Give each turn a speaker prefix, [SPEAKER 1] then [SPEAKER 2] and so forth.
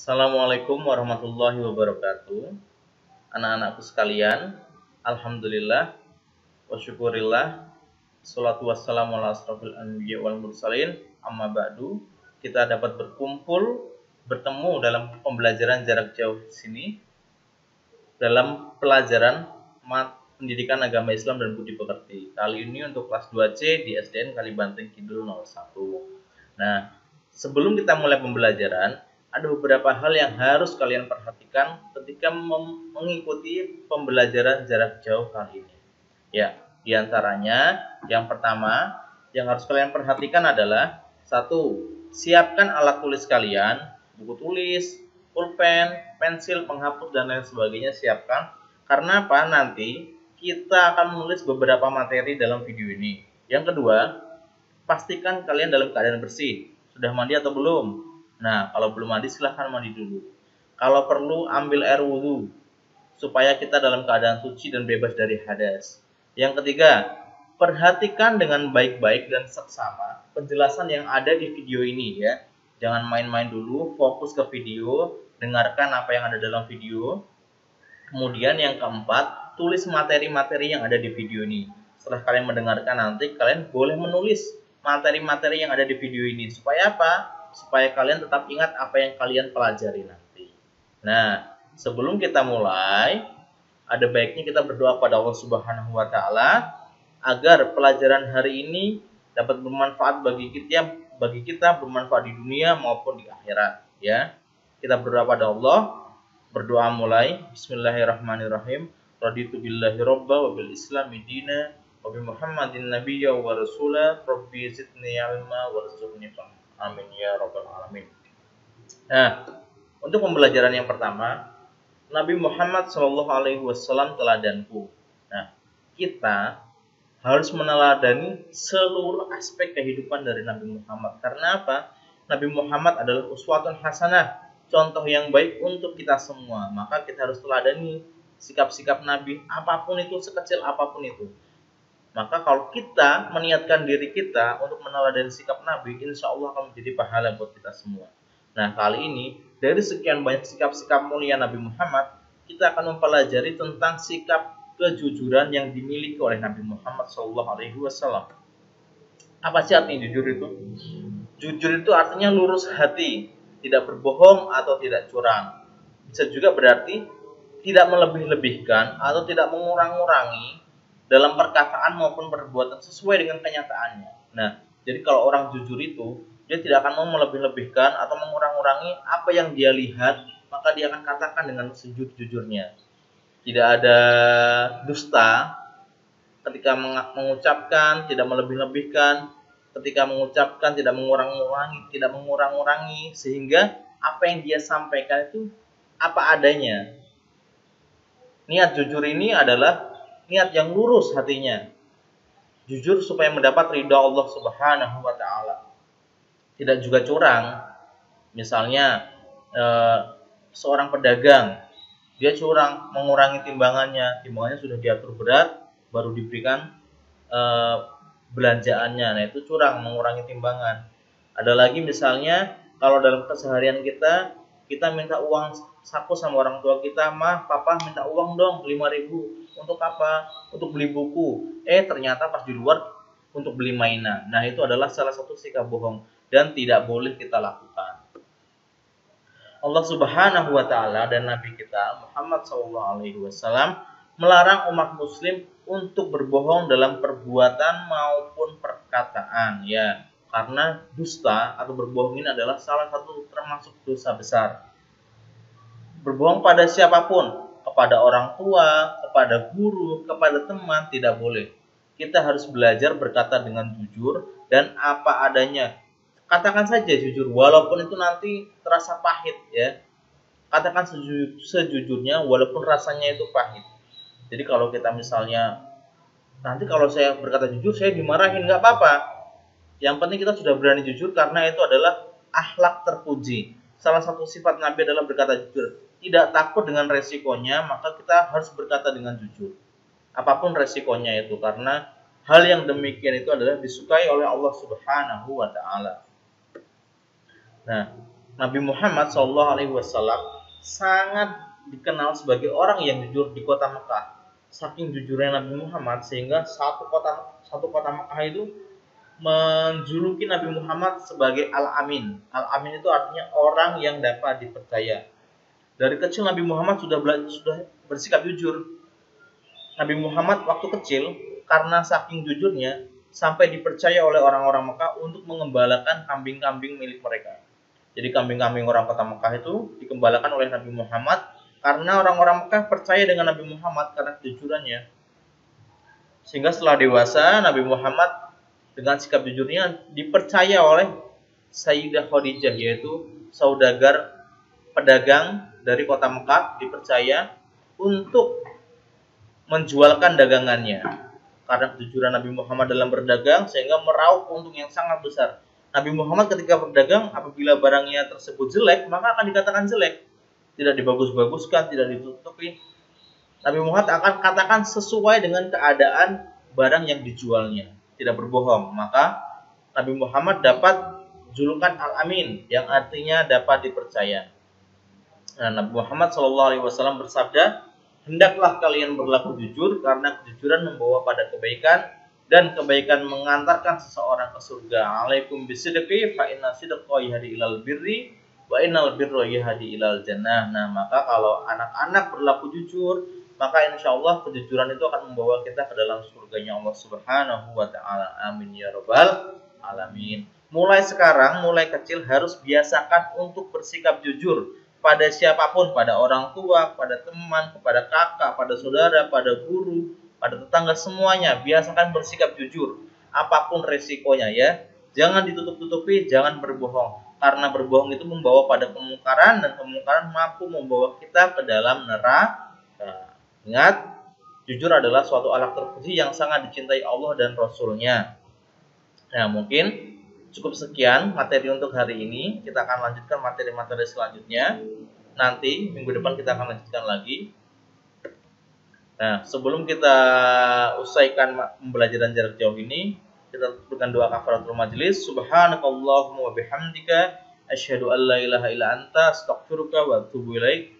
[SPEAKER 1] Assalamualaikum warahmatullahi wabarakatuh. Anak-anakku sekalian, alhamdulillah wa syukurillah salatu wassalamu ala asrafil anbiya wal mursalin amma ba'du kita dapat berkumpul bertemu dalam pembelajaran jarak jauh di sini dalam pelajaran mat pendidikan agama Islam dan budi pekerti. Kali ini untuk kelas 2C di SDN Kalibanteng Kidul 01. Nah, sebelum kita mulai pembelajaran, ada beberapa hal yang harus kalian perhatikan ketika mengikuti pembelajaran jarak jauh kali ini. Ya, di antaranya yang pertama yang harus kalian perhatikan adalah satu, siapkan alat tulis kalian, buku tulis, pulpen, pensil, penghapus dan lain sebagainya siapkan. Karena apa? Nanti kita akan menulis beberapa materi dalam video ini. Yang kedua, pastikan kalian dalam keadaan bersih. Sudah mandi atau belum? Nah, kalau belum mandi silahkan mandi dulu. Kalau perlu ambil air wudhu supaya kita dalam keadaan suci dan bebas dari hadas. Yang ketiga, perhatikan dengan baik-baik dan seksama penjelasan yang ada di video ini ya. Jangan main-main dulu, fokus ke video, dengarkan apa yang ada dalam video. Kemudian yang keempat, tulis materi-materi yang ada di video ini. Setelah kalian mendengarkan nanti, kalian boleh menulis materi-materi yang ada di video ini. Supaya apa? Supaya kalian tetap ingat apa yang kalian pelajari nanti. Nah, sebelum kita mulai, ada baiknya kita berdoa pada Allah Subhanahu wa taala agar pelajaran hari ini dapat bermanfaat bagi kita bagi kita bermanfaat di dunia maupun di akhirat ya. Kita berdoa pada Allah, berdoa mulai. Bismillahirrahmanirrahim. Raditu billahi robba wa bil islami dina wa bi muhammadin nabiyya wa rasula. Rabbi zidni ilma warzuqni amin ya rabbal alamin nah untuk pembelajaran yang pertama Nabi Muhammad Wasallam teladanku. Nah, kita harus meneladani seluruh aspek kehidupan dari Nabi Muhammad. Karena apa? Nabi Muhammad adalah uswatun hasanah, contoh yang baik untuk kita semua. Maka kita harus teladani sikap-sikap Nabi, apa pun itu, sekecil apa pun itu. Maka kalau kita meniatkan diri kita untuk meneladani sikap Nabi, insya Allah akan menjadi pahala buat kita semua. Nah kali ini, dari sekian banyak sikap-sikap mulia Nabi Muhammad, kita akan mempelajari tentang sikap kejujuran yang dimiliki oleh Nabi Muhammad SAW. Apa sih artinya jujur itu? Jujur itu artinya lurus hati, tidak berbohong atau tidak curang. Bisa juga berarti tidak melebih-lebihkan atau tidak mengurang-urangi dalam perkataan maupun perbuatan sesuai dengan kenyataannya. Nah, jadi kalau orang jujur itu, dia tidak akan mau melebih-lebihkan atau mengurang-urangi apa yang dia lihat, maka dia akan katakan dengan sejujur-jujurnya. Tidak ada dusta ketika mengucapkan, tidak melebih-lebihkan, ketika mengucapkan tidak mengurang-urangi, tidak mengurang-urangi sehingga apa yang dia sampaikan itu apa adanya, Niat jujur ini adalah niat yang lurus hatinya. Jujur supaya mendapat ridha Allah Subhanahu wa taala. Tidak juga curang. Misalnya eh, seorang pedagang dia curang mengurangi timbangannya, timbangannya sudah diatur berat baru diberikan eh, belanjaannya. Nah, itu curang mengurangi timbangan. Ada lagi misalnya kalau dalam keseharian kita kita minta uang saku sama orang tua kita, mah papa minta uang dong 5000 untuk apa? Untuk beli buku. Eh ternyata pas di luar untuk beli mainan. Nah itu adalah salah satu sikap bohong dan tidak boleh kita lakukan. Allah Subhanahu wa taala dan nabi kita Muhammad sallallahu alaihi wasallam melarang umat muslim untuk berbohong dalam perbuatan maupun perkataan ya karena dusta atau berbohong ini adalah salah satu termasuk dosa besar. Berbohong pada siapa pun, kepada orang tua, kepada guru, kepada teman tidak boleh. Kita harus belajar berkata dengan jujur dan apa adanya. Katakan saja jujur walaupun itu nanti terasa pahit ya. Katakan sejujurnya walaupun rasanya itu pahit. Jadi kalau kita misalnya nanti kalau saya berkata jujur saya dimarahin nggak apa-apa yang penting kita sudah berani jujur karena itu adalah akhlak terpuji. Salah satu sifat Nabi adalah berkata jujur. Tidak takut dengan resikonya, maka kita harus berkata dengan jujur. Apa pun resikonya itu karena hal yang demikian itu adalah disukai oleh Allah Subhanahu wa taala. Nah, Nabi Muhammad Shallallahu Alaihi Wasallam sangat dikenal sebagai orang yang jujur di kota Mekah. Saking jujurnya Nabi Muhammad sehingga satu kota satu kota Mekah itu menjuluki Nabi Muhammad sebagai Al-Amin. Al-Amin itu artinya orang yang dapat dipercaya. Dari kecil Nabi Muhammad sudah sudah bersikap jujur. Nabi Muhammad waktu kecil karena saking jujurnya sampai dipercaya oleh orang-orang Mekah untuk mengembalakan kambing-kambing milik mereka. Jadi kambing-kambing orang kota Mekah itu dikembalakan oleh Nabi Muhammad karena orang-orang Mekah percaya dengan Nabi Muhammad karena kejujurannya. Sehingga setelah dewasa Nabi Muhammad dengan sikap jujurnya dipercaya oleh Sayyidah Khadijah yaitu saudagar pedagang dari kota Mekah dipercaya untuk menjualkan dagangannya. Karena kejujuran Nabi Muhammad dalam berdagang sehingga meraup untung yang sangat besar. Nabi Muhammad ketika berdagang apabila barangnya tersebut jelek maka akan dikatakan jelek. Tidak dibagus-baguskan tidak ditutupi. Nabi Muhammad akan katakan sesuai dengan keadaan barang yang dijualnya tidak berbohong, maka Nabi Muhammad dapat julukan Al-Amin yang artinya dapat dipercaya. Nah, Nabi Muhammad SAW bersabda, hendaklah kalian berlaku jujur karena kejujuran membawa pada kebaikan dan kebaikan mengantarkan seseorang ke surga. Alaikum bisidqi fa inna sidqa yahdi ilal birri wa innal birra yahdi ilal jannah. Nah, maka kalau anak-anak berlaku jujur, maka insya Allah kejujuran itu akan membawa kita ke dalam surganya Allah Subhanahu wa taala. Amin ya rabbal alamin. Mulai sekarang, mulai kecil harus biasakan untuk bersikap jujur pada siapa pun, pada orang tua, pada teman, kepada kakak, pada saudara, pada guru, pada tetangga semuanya. Biasakan bersikap jujur apa pun resikonya ya. Jangan ditutup-tutupi, jangan berbohong. Karena berbohong itu membawa pada kemungkaran dan kemungkaran mampu membawa kita ke dalam neraka Ingat, jujur adalah suatu alat terpuji yang sangat dicintai Allah dan Rasulnya. Nah, mungkin cukup sekian materi untuk hari ini. Kita akan lanjutkan materi-materi selanjutnya. Nanti minggu depan kita akan lanjutkan lagi. Nah, sebelum kita usaikan pembelajaran jarak jauh ini, kita berikan doa kafaratul majelis. Subhanakallahumma wa bihamdika asyhadu an la ilaha illa anta astaghfiruka wa atubu ilaik.